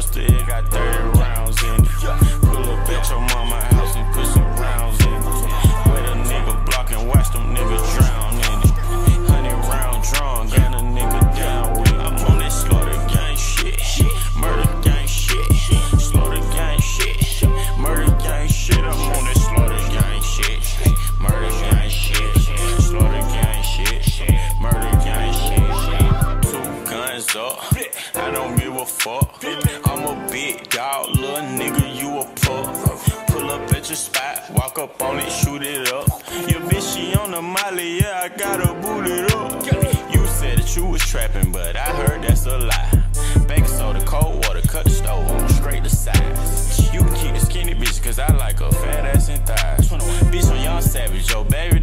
pistol, it got 30 rounds in it. Pull up at your mama house and put some rounds in it. Wait a nigga block and watch them niggas drown in it. Honey round drawn, got a nigga down with it. I'm on that slaughter gang shit, murder gang shit, slaughter gang shit, murder gang shit. I'm on that slaughter gang shit, murder gang shit, slaughter gang shit, murder gang shit. Two guns up a fuck. I'm a big dog, little nigga, you a pup. Pull up at your spot, walk up on it, shoot it up. Your bitch, she on the molly, yeah, I gotta boot it up. You said that you was trapping, but I heard that's a lie. Baking soda, cold water, cut the stove, I'm straight to size. You can keep the skinny bitch, cause I like a fat ass and thighs. Bitch, on y'all savage, yo, baby.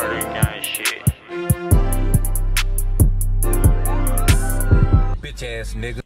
Murder gang shit. Bitch ass nigga.